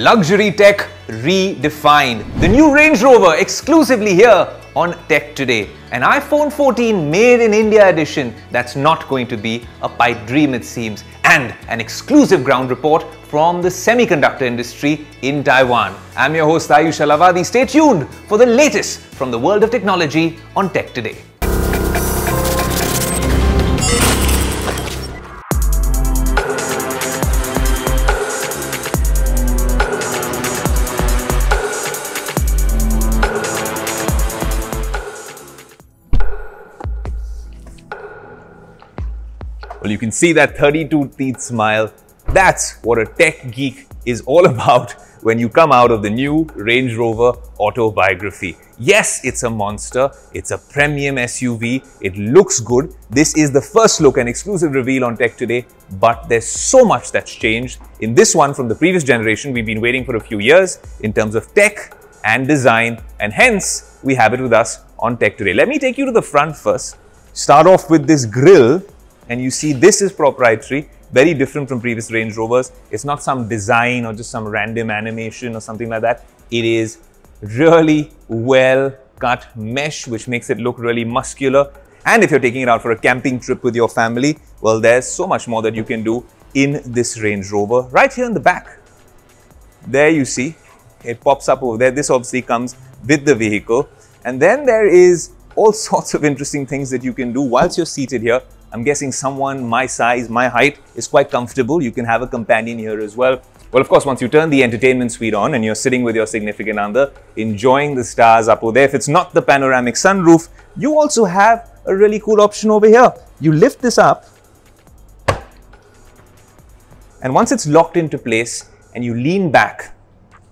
Luxury tech redefined. The new Range Rover exclusively here on Tech Today. An iPhone 14 made in India edition that's not going to be a pipe dream it seems. And an exclusive ground report from the semiconductor industry in Taiwan. I'm your host Aayush Ailawadi. Stay tuned for the latest from the world of technology on Tech Today. Well, you can see that 32 teeth smile. That's what a tech geek is all about when you come out of the new Range Rover autobiography. Yes, it's a monster. It's a premium SUV. It looks good. This is the first look and exclusive reveal on Tech Today, but there's so much that's changed. In this one from the previous generation, we've been waiting for a few years in terms of tech and design, and hence we have it with us on Tech Today. Let me take you to the front first. Start off with this grille and you see this is proprietary, very different from previous Range Rovers. It's not some design or just some random animation or something like that. It is really well cut mesh, which makes it look really muscular. And if you're taking it out for a camping trip with your family, well, there's so much more that you can do in this Range Rover. Right here in the back, there you see, it pops up over there. This obviously comes with the vehicle. And then there is all sorts of interesting things that you can do whilst you're seated here. I'm guessing someone my size, my height is quite comfortable. You can have a companion here as well. Well, of course, once you turn the entertainment suite on and you're sitting with your significant other, enjoying the stars up over there, if it's not the panoramic sunroof, you also have a really cool option over here. You lift this up, and once it's locked into place and you lean back,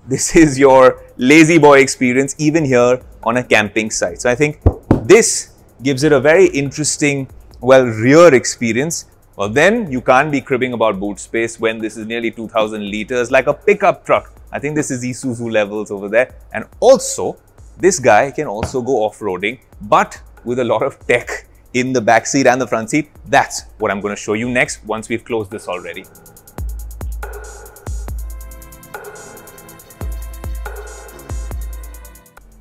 this is your lazy boy experience even here on a camping site. So I think this gives it a very interesting well, rear experience, well, then you can't be cribbing about boot space when this is nearly 2000 liters like a pickup truck. I think this is Isuzu levels over there. And also, this guy can also go off-roading, but with a lot of tech in the back seat and the front seat. That's what I'm going to show you next once we've closed this already.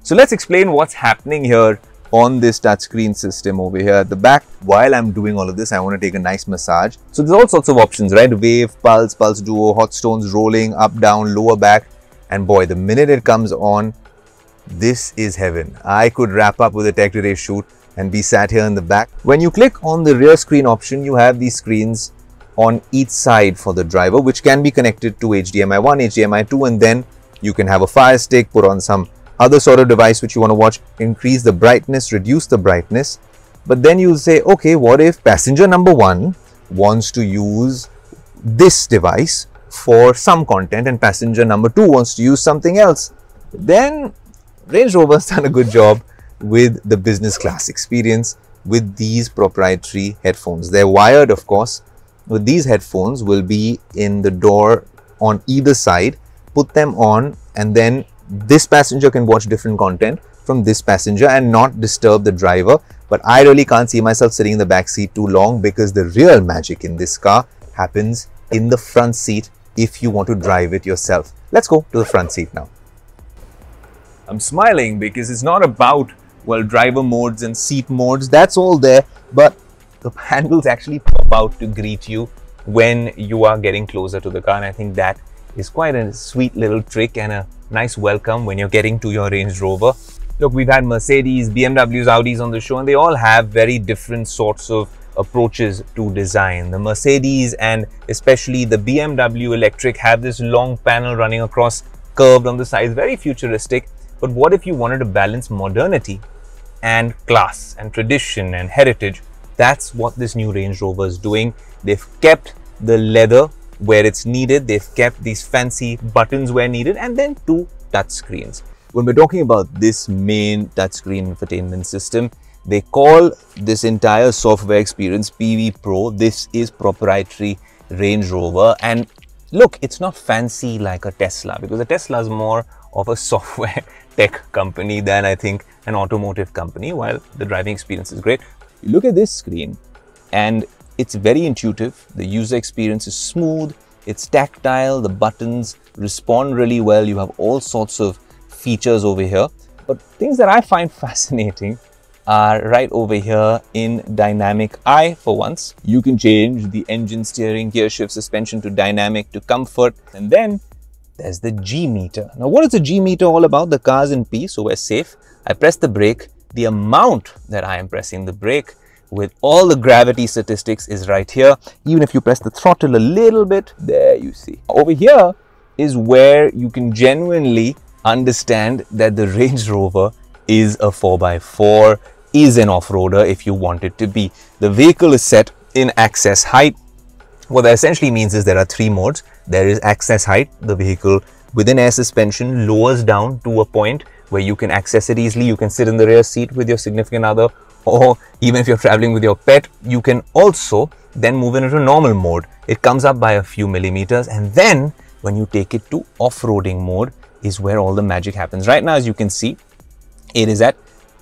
So let's explain what's happening here on this touchscreen system over here at the back. While I'm doing all of this, I want to take a nice massage. So there's all sorts of options, right? Wave, pulse, pulse duo, hot stones, rolling, up, down, lower back. And boy, the minute it comes on, this is heaven. I could wrap up with a Tech Today shoot and be sat here in the back. When you click on the rear screen option, you have these screens on each side for the driver, which can be connected to HDMI 1, HDMI 2, and then you can have a fire stick, put on some other sort of device which you want to watch, increase the brightness, reduce the brightness. But then you'll say, okay, what if passenger number one wants to use this device for some content and passenger number two wants to use something else? Then Range Rover's done a good job with the business class experience with these proprietary headphones. They're wired, of course, but these headphones will be in the door on either side. Put them on and then this passenger can watch different content from this passenger and not disturb the driver. But I really can't see myself sitting in the back seat too long because the real magic in this car happens in the front seat if you want to drive it yourself. Let's go to the front seat now. I'm smiling because it's not about, well, driver modes and seat modes. That's all there. But the handles actually pop out to greet you when you are getting closer to the car. And I think that is quite a sweet little trick and a nice welcome when you're getting to your Range Rover. Look, we've had Mercedes, BMWs, Audis on the show, and they all have very different sorts of approaches to design. The Mercedes and especially the BMW electric have this long panel running across, curved on the sides, very futuristic. But what if you wanted to balance modernity and class and tradition and heritage? That's what this new Range Rover is doing. They've kept the leather where it's needed. They've kept these fancy buttons where needed and then two touch screens. When we're talking about this main touchscreen infotainment system, they call this entire software experience Pivi Pro. This is proprietary Range Rover. And look, it's not fancy like a Tesla because a Tesla is more of a software tech company than I think an automotive company, while the driving experience is great. Look at this screen and it's very intuitive. The user experience is smooth. It's tactile, the buttons respond really well. You have all sorts of features over here. But things that I find fascinating are right over here in dynamic I for once. You can change the engine steering, gear shift, suspension to dynamic to comfort. And then there's the G meter. Now, what is the G meter all about? The car's in P, so we're safe. I press the brake. The amount that I am pressing the brake with all the gravity statistics is right here. Even if you press the throttle a little bit, there you see. Over here is where you can genuinely understand that the Range Rover is a 4x4 is an off-roader if you want it to be. The vehicle is set in access height. What that essentially means is there are three modes. There is access height, the vehicle within air suspension lowers down to a point where you can access it easily. You can sit in the rear seat with your significant other or even if you're traveling with your pet, you can also then move it into normal mode. It comes up by a few millimeters and then when you take it to off-roading mode is where all the magic happens. Right now, as you can see, it is at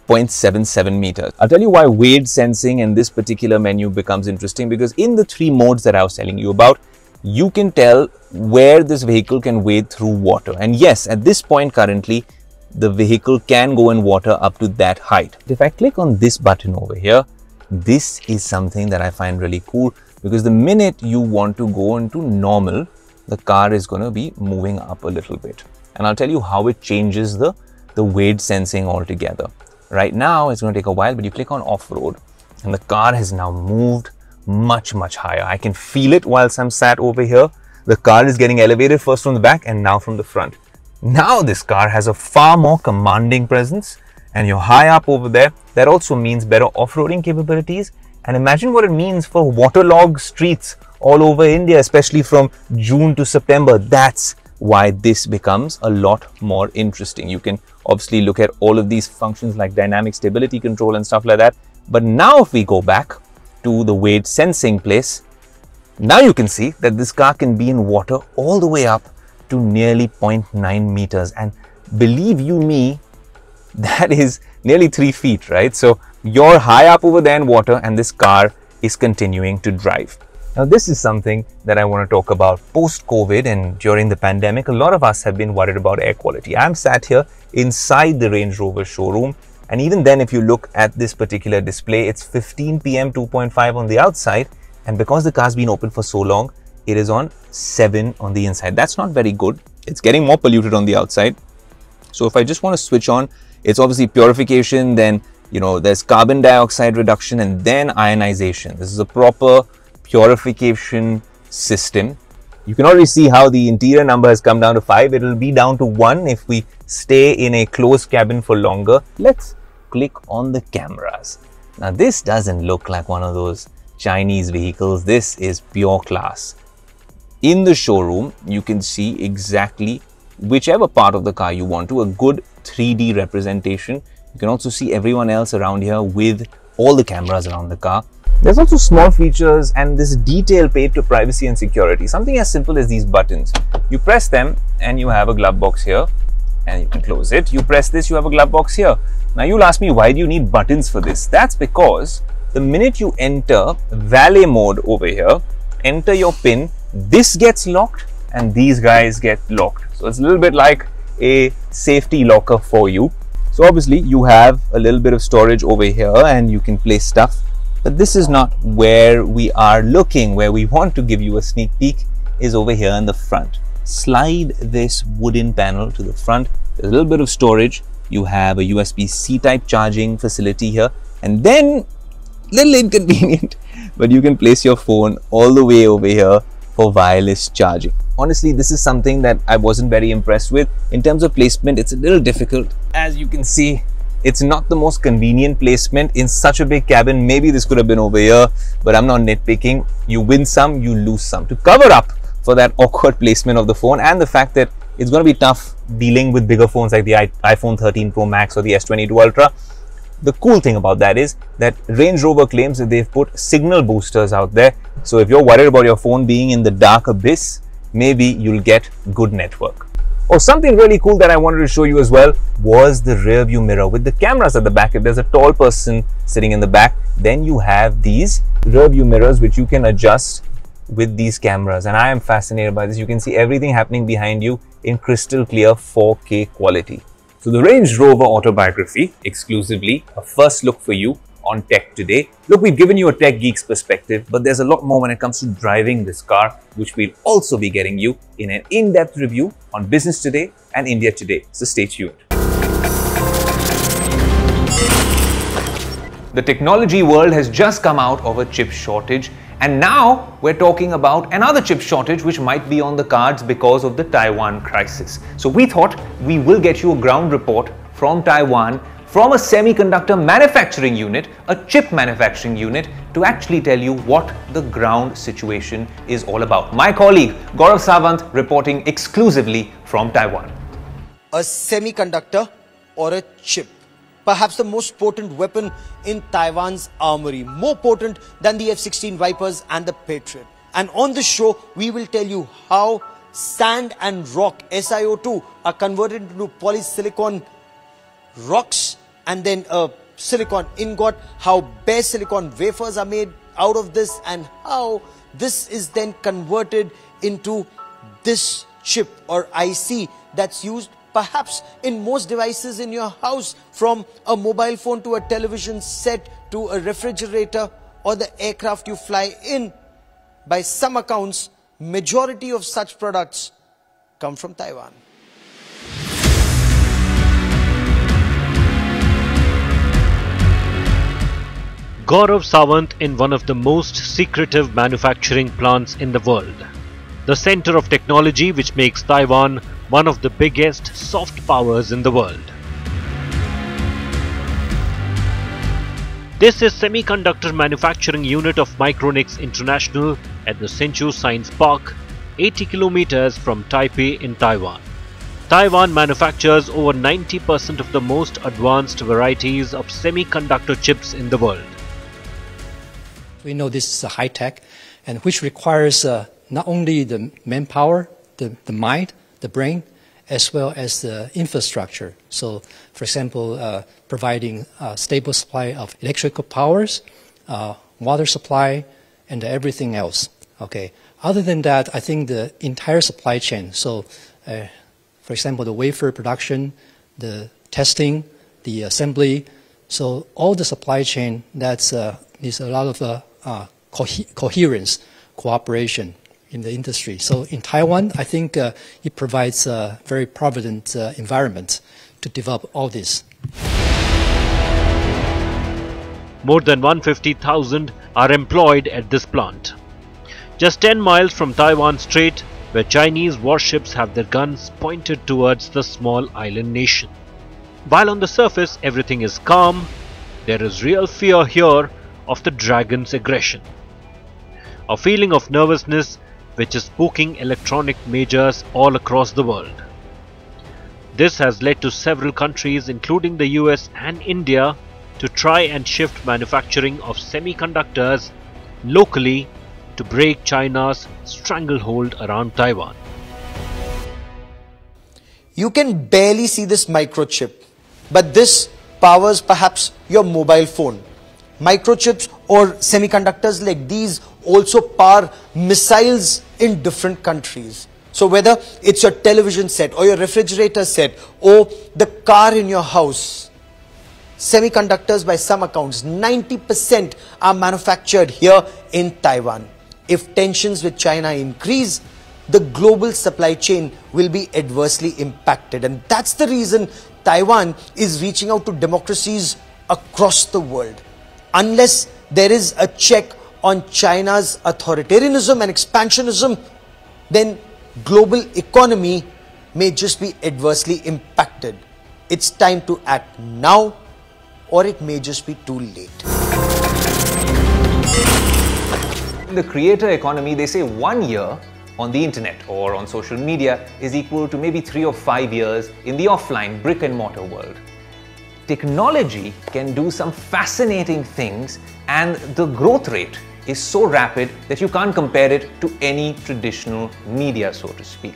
0.77 meters. I'll tell you why wade sensing and this particular menu becomes interesting because in the three modes that I was telling you about, you can tell where this vehicle can wade through water. And yes, at this point currently, the vehicle can go in water up to that height. If I click on this button over here, this is something that I find really cool because the minute you want to go into normal, the car is going to be moving up a little bit. And I'll tell you how it changes the, the wade sensing altogether. Right now, it's going to take a while, but you click on off-road and the car has now moved much, much higher. I can feel it whilst I'm sat over here. The car is getting elevated first from the back and now from the front. Now this car has a far more commanding presence and you're high up over there. That also means better off-roading capabilities. And imagine what it means for waterlogged streets all over India, especially from June to September. That's why this becomes a lot more interesting. You can obviously look at all of these functions like dynamic stability control and stuff like that. But now if we go back to the wade sensing place, now you can see that this car can be in water all the way up to nearly 0.9 meters. And believe you me, that is nearly three feet, right? So you're high up over there in water and this car is continuing to drive. Now, this is something that I want to talk about post-COVID and during the pandemic. A lot of us have been worried about air quality. I'm sat here inside the Range Rover showroom. And even then, if you look at this particular display, it's 15 PM 2.5 on the outside. And because the car's been open for so long, it is on 7 on the inside. That's not very good. It's getting more polluted on the outside. So if I just want to switch on, it's obviously purification, then, you know, there's carbon dioxide reduction and then ionization. This is a proper purification system. You can already see how the interior number has come down to 5. It will be down to 1 if we stay in a closed cabin for longer. Let's click on the cameras. Now this doesn't look like one of those Chinese vehicles. This is pure class. In the showroom, you can see exactly whichever part of the car you want to, a good 3D representation. You can also see everyone else around here with all the cameras around the car. There's also small features and this detail paid to privacy and security. Something as simple as these buttons. You press them and you have a glove box here and you can close it. You press this, you have a glove box here. Now you'll ask me, why do you need buttons for this? That's because the minute you enter valet mode over here, enter your pin, this gets locked and these guys get locked. So it's a little bit like a safety locker for you. So obviously you have a little bit of storage over here and you can place stuff but this is not where we are looking. Where we want to give you a sneak peek is over here in the front. Slide this wooden panel to the front. There's a little bit of storage. You have a USB-C type charging facility here. And then, little inconvenient, but you can place your phone all the way over here for wireless charging. Honestly, this is something that I wasn't very impressed with. In terms of placement, it's a little difficult. As you can see, it's not the most convenient placement in such a big cabin. Maybe this could have been over here, but I'm not nitpicking. You win some, you lose some. To cover up for that awkward placement of the phone and the fact that it's going to be tough dealing with bigger phones like the iPhone 13 Pro Max or the S22 Ultra. The cool thing about that is that Range Rover claims that they've put signal boosters out there. So if you're worried about your phone being in the dark abyss, maybe you'll get good network. Oh, something really cool that I wanted to show you as well was the rear view mirror with the cameras at the back. If there's a tall person sitting in the back, then you have these rear view mirrors which you can adjust with these cameras and I am fascinated by this. You can see everything happening behind you in crystal clear 4K quality. So the Range Rover autobiography exclusively a first look for you on tech today. Look, we've given you a tech geek's perspective, but there's a lot more when it comes to driving this car, which we'll also be getting you in an in-depth review on Business Today and India Today. So stay tuned. The technology world has just come out of a chip shortage and now we're talking about another chip shortage which might be on the cards because of the Taiwan crisis. So we thought we will get you a ground report from Taiwan from a semiconductor manufacturing unit, a chip manufacturing unit, to actually tell you what the ground situation is all about. My colleague Gaurav Sawant reporting exclusively from Taiwan. A semiconductor or a chip perhaps the most potent weapon in Taiwan's armory, more potent than the F-16 Vipers and the Patriot. And on this show, we will tell you how sand and rock, SiO2, are converted into polysilicon rocks and then a silicon ingot, how bare silicon wafers are made out of this and how this is then converted into this chip or IC that's used perhaps in most devices in your house, from a mobile phone to a television set to a refrigerator or the aircraft you fly in. By some accounts, majority of such products come from Taiwan. Gaurav Sawant in one of the most secretive manufacturing plants in the world. The center of technology which makes Taiwan one of the biggest soft powers in the world. This is semiconductor manufacturing unit of Macronix International at the Hsinchu Science Park, 80 kilometers from Taipei in Taiwan. Taiwan manufactures over 90% of the most advanced varieties of semiconductor chips in the world. We know this is a high tech and which requires uh, not only the manpower, the, the mind, the brain as well as the infrastructure. So, for example, uh, providing a stable supply of electrical powers, uh, water supply, and everything else. Okay. Other than that, I think the entire supply chain. So, uh, for example, the wafer production, the testing, the assembly. So all the supply chain. That's uh, a lot of uh, uh, co coherence, cooperation in the industry. So in Taiwan, I think uh, it provides a very provident uh, environment to develop all this. More than 150,000 are employed at this plant. Just 10 miles from Taiwan Strait, where Chinese warships have their guns pointed towards the small island nation. While on the surface everything is calm, there is real fear here of the dragon's aggression. A feeling of nervousness which is spooking electronic majors all across the world. This has led to several countries including the US and India to try and shift manufacturing of semiconductors locally to break China's stranglehold around Taiwan. You can barely see this microchip, but this powers perhaps your mobile phone. Microchips or semiconductors like these also power missiles in different countries. So whether it's your television set or your refrigerator set or the car in your house, semiconductors by some accounts, 90% are manufactured here in Taiwan. If tensions with China increase, the global supply chain will be adversely impacted. And that's the reason Taiwan is reaching out to democracies across the world. Unless there is a check on China's authoritarianism and expansionism, then global economy may just be adversely impacted. It's time to act now or it may just be too late. In the creator economy, they say one year on the internet or on social media is equal to maybe three or five years in the offline brick and mortar world technology can do some fascinating things and the growth rate is so rapid that you can't compare it to any traditional media, so to speak.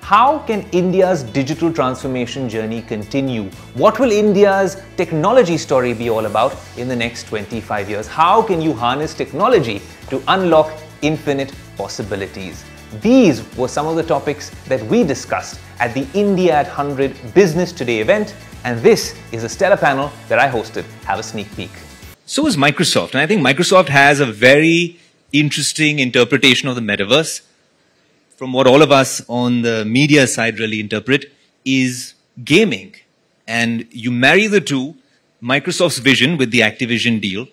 How can India's digital transformation journey continue? What will India's technology story be all about in the next 25 years? How can you harness technology to unlock infinite possibilities. These were some of the topics that we discussed at the India at 100 Business Today event, and this is a stellar panel that I hosted. Have a sneak peek. So is Microsoft, and I think Microsoft has a very interesting interpretation of the metaverse. From what all of us on the media side really interpret, is gaming. And you marry the two, Microsoft's vision with the Activision deal,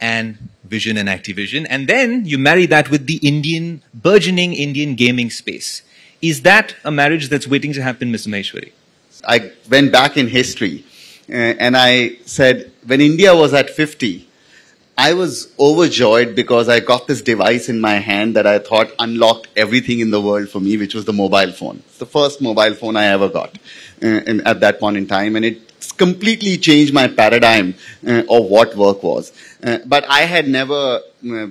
and Vision and Activision, and then you marry that with the Indian, burgeoning Indian gaming space. Is that a marriage that's waiting to happen, Mr. Maheshwari? I went back in history uh, and I said, when India was at 50, I was overjoyed because I got this device in my hand that I thought unlocked everything in the world for me, which was the mobile phone. It's the first mobile phone I ever got uh, at that point in time, and it completely changed my paradigm uh, of what work was. Uh, but I had never, uh,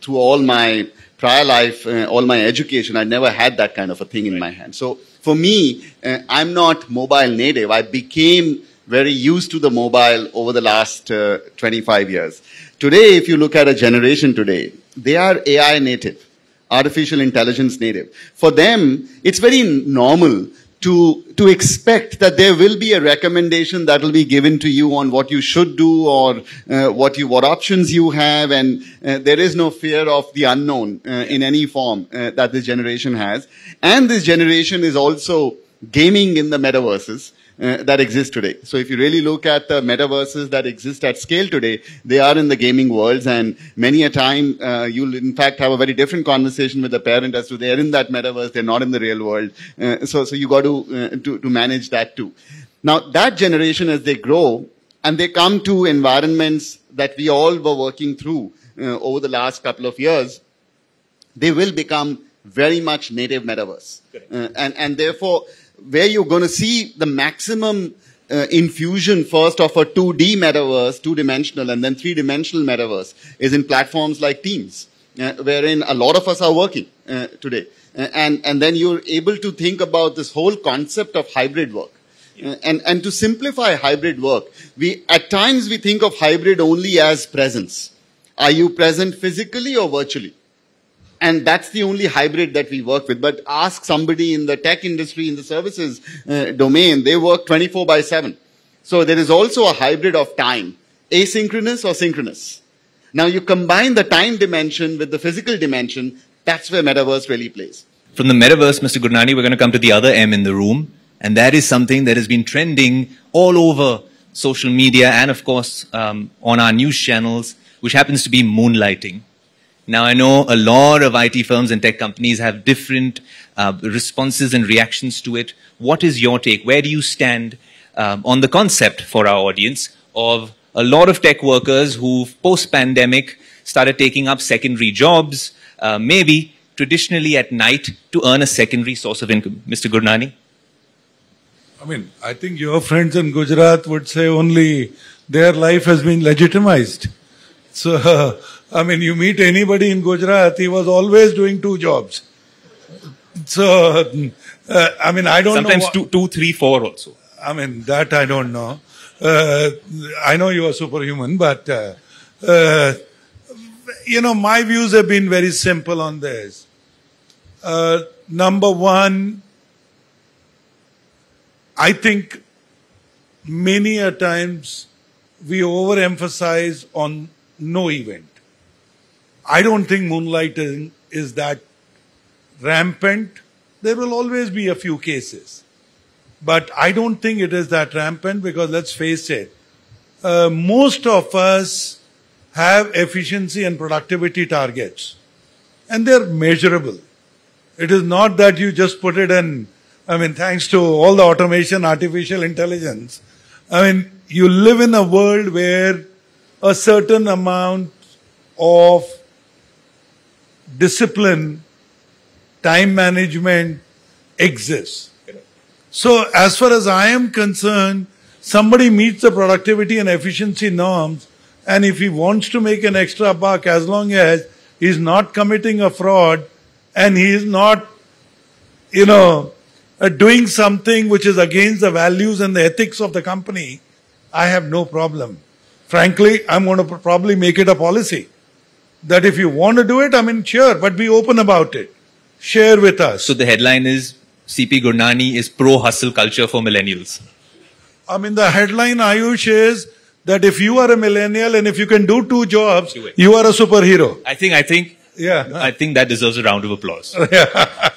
through all my prior life, uh, all my education, I never had that kind of a thing in my hand. So for me, uh, I'm not mobile native. I became very used to the mobile over the last 25 years. Today, if you look at a generation today, they are AI native, artificial intelligence native. For them, it's very normal to, to expect that there will be a recommendation that will be given to you on what you should do or uh, what you, what options you have. And uh, there is no fear of the unknown uh, in any form uh, that this generation has. And this generation is also gaming in the metaverses uh, that exist today. So if you really look at the metaverses that exist at scale today, they are in the gaming worlds and many a time uh, you'll in fact have a very different conversation with the parent as to they're in that metaverse, they're not in the real world. Uh, so, so you got to, uh, to, to manage that too. Now that generation as they grow and they come to environments that we all were working through uh, over the last couple of years, they will become very much native metaverse. Uh, and, and therefore, where you're going to see the maximum uh, infusion first of a 2D metaverse, two-dimensional, and then three-dimensional metaverse is in platforms like Teams, uh, wherein a lot of us are working uh, today. Uh, and, and then you're able to think about this whole concept of hybrid work. Uh, and, and to simplify hybrid work, we, at times we think of hybrid only as presence. Are you present physically or virtually? And that's the only hybrid that we work with. But ask somebody in the tech industry, in the services uh, domain, they work 24 by 7. So there is also a hybrid of time, asynchronous or synchronous. Now you combine the time dimension with the physical dimension, that's where metaverse really plays. From the metaverse, Mr. Gurnani, we're going to come to the other M in the room. And that is something that has been trending all over social media and, of course, um, on our news channels, which happens to be moonlighting. Now, I know a lot of IT firms and tech companies have different uh, responses and reactions to it. What is your take? Where do you stand um, on the concept for our audience of a lot of tech workers who, post-pandemic, started taking up secondary jobs, uh, maybe traditionally at night, to earn a secondary source of income? Mr. Gurnani? I mean, I think your friends in Gujarat would say only their life has been legitimized. So, uh, I mean, you meet anybody in Gujarat, he was always doing two jobs. So, uh, I mean, I don't Sometimes know. Sometimes two, two, three, four also. I mean, that I don't know. Uh, I know you are superhuman, but, uh, uh, you know, my views have been very simple on this. Uh, number one, I think many a times we overemphasize on no event. I don't think moonlighting is that rampant. There will always be a few cases. But I don't think it is that rampant because let's face it, uh, most of us have efficiency and productivity targets and they're measurable. It is not that you just put it in, I mean, thanks to all the automation, artificial intelligence. I mean, you live in a world where a certain amount of discipline, time management exists. So as far as I am concerned, somebody meets the productivity and efficiency norms and if he wants to make an extra buck as long as he's not committing a fraud and he is not, you know, uh, doing something which is against the values and the ethics of the company, I have no problem. Frankly, I'm going to probably make it a policy that if you want to do it, I mean, sure, but be open about it. Share with us. So the headline is CP Gurnani is pro hustle culture for millennials. I mean, the headline, Aayush, is that if you are a millennial and if you can do two jobs, Do you are a superhero. I think, I think, Yeah. I think that deserves a round of applause.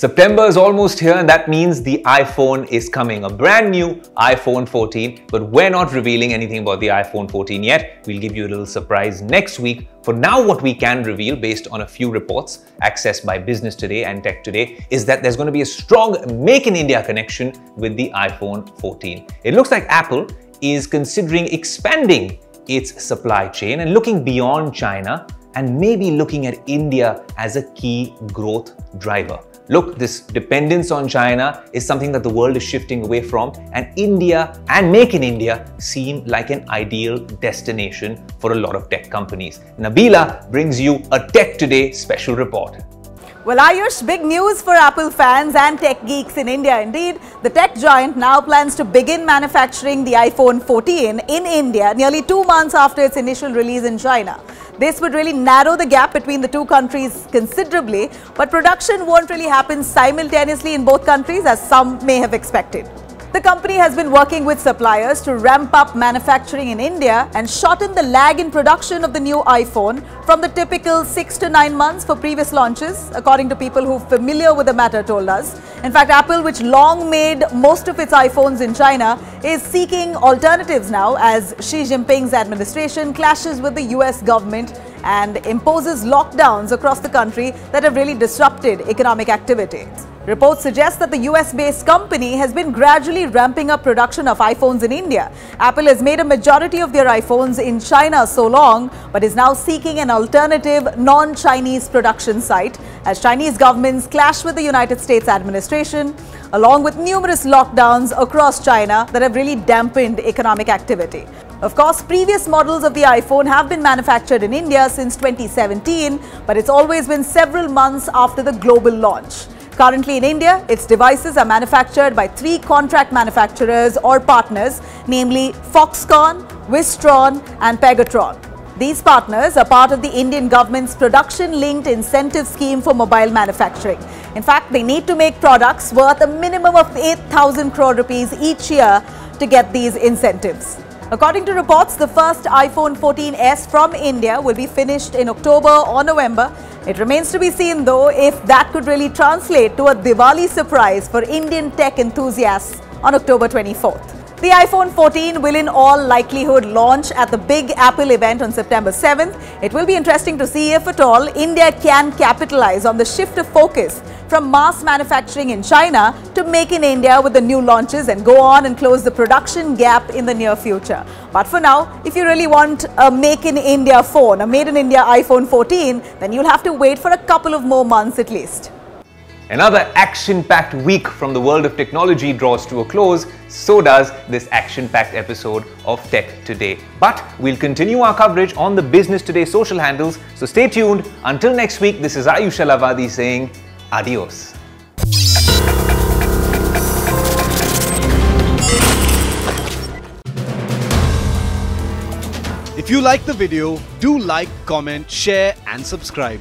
September is almost here and that means the iPhone is coming. A brand new iPhone 14, but we're not revealing anything about the iPhone 14 yet. We'll give you a little surprise next week. For now, what we can reveal based on a few reports accessed by Business Today and Tech Today is that there's going to be a strong Make in India connection with the iPhone 14. It looks like Apple is considering expanding its supply chain and looking beyond China and maybe looking at India as a key growth driver. Look, this dependence on China is something that the world is shifting away from, and India and Make in India seem like an ideal destination for a lot of tech companies. Nabila brings you a Tech Today special report. Well, Ayush, big news for Apple fans and tech geeks in India. Indeed, the tech giant now plans to begin manufacturing the iPhone 14 in India nearly two months after its initial release in China. This would really narrow the gap between the two countries considerably, but production won't really happen simultaneously in both countries as some may have expected. The company has been working with suppliers to ramp up manufacturing in India and shorten the lag in production of the new iPhone from the typical 6 to 9 months for previous launches, according to people who are familiar with the matter told us. In fact, Apple, which long made most of its iPhones in China, is seeking alternatives now as Xi Jinping's administration clashes with the US government and imposes lockdowns across the country that have really disrupted economic activity. Reports suggest that the US based company has been gradually ramping up production of iPhones in India. Apple has made a majority of their iPhones in China so long, but is now seeking an alternative non Chinese production site as Chinese governments clash with the United States administration, along with numerous lockdowns across China that have really dampened economic activity. Of course, previous models of the iPhone have been manufactured in India since 2017, but it's always been several months after the global launch. Currently in India, its devices are manufactured by three contract manufacturers or partners, namely Foxconn, Wistron and Pegatron. These partners are part of the Indian government's production-linked incentive scheme for mobile manufacturing. In fact, they need to make products worth a minimum of 8,000 crore rupees each year to get these incentives. According to reports, the first iPhone 14s from India will be finished in October or November. It remains to be seen though if that could really translate to a Diwali surprise for Indian tech enthusiasts on October 24th. The iPhone 14 will in all likelihood launch at the big Apple event on September 7th. It will be interesting to see if at all India can capitalize on the shift of focus from mass manufacturing in China to make in India with the new launches and go on and close the production gap in the near future. But for now, if you really want a make in India phone, a made in India iPhone 14, then you'll have to wait for a couple of more months at least. Another action packed week from the world of technology draws to a close, so does this action packed episode of Tech Today. But we'll continue our coverage on the Business Today social handles, so stay tuned. Until next week, this is Aayush Ailawadi saying adios. If you like the video, do like, comment, share and subscribe.